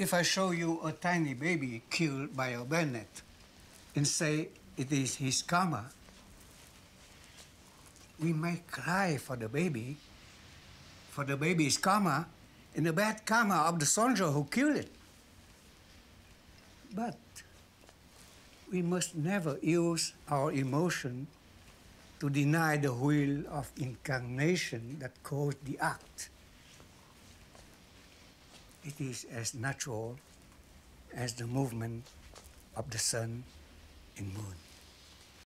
if I show you a tiny baby killed by a bayonet and say it is his karma, we may cry for the baby, for the baby's karma, and the bad karma of the soldier who killed it. But we must never use our emotion to deny the wheel of incarnation that caused the act. It is as natural as the movement of the sun and moon.